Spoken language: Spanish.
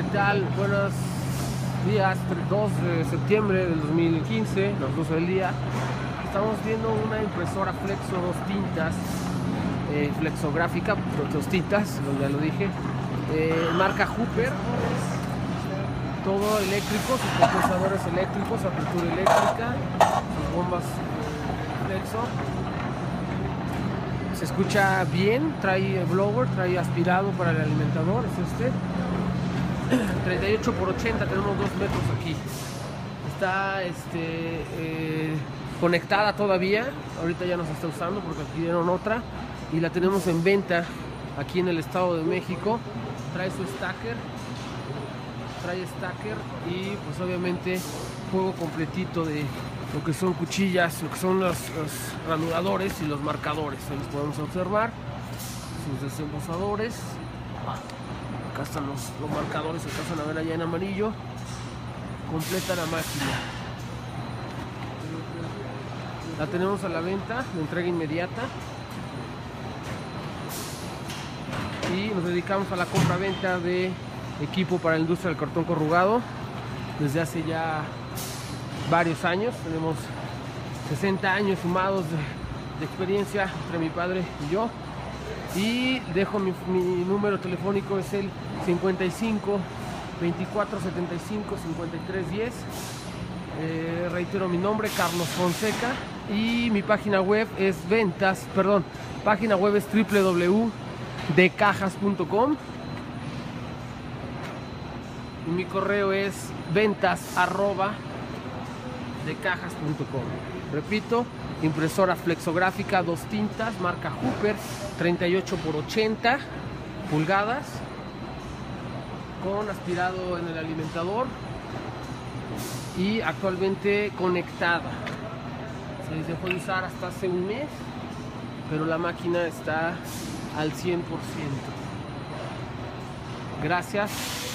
¿qué tal? Buenos días, 2 de septiembre del 2015, las 12 del día. Estamos viendo una impresora Flexo dos tintas, eh, flexográfica, dos tintas, ya lo dije, eh, marca Hooper, todo eléctrico, sus compensadores eléctricos, apertura eléctrica, sus bombas eh, Flexo. Se escucha bien, trae blower, trae aspirado para el alimentador, es este. 38 por 80, tenemos dos metros aquí. Está este, eh, conectada todavía, ahorita ya nos está usando porque adquirieron otra y la tenemos en venta aquí en el Estado de México. Trae su stacker, trae stacker y pues obviamente juego completito de lo que son cuchillas, lo que son los, los ranudadores y los marcadores. Ahí los podemos observar, sus desembosadores están los, los marcadores, alcanzan a ver allá en amarillo. Completa la máquina. La tenemos a la venta, de entrega inmediata. Y nos dedicamos a la compra-venta de equipo para la industria del cartón corrugado desde hace ya varios años. Tenemos 60 años sumados de experiencia entre mi padre y yo y dejo mi, número telefónico es el 55 24 75 53 10 eh, reitero mi nombre Carlos Fonseca. Y mi página web es ventas perdón página web es www.decajas.com y mi correo es ventas arroba decajas.com repito impresora flexográfica, dos tintas, marca Hooper, 38 por 80 pulgadas, con aspirado en el alimentador y actualmente conectada. Se dejó de usar hasta hace un mes, pero la máquina está al 100%. Gracias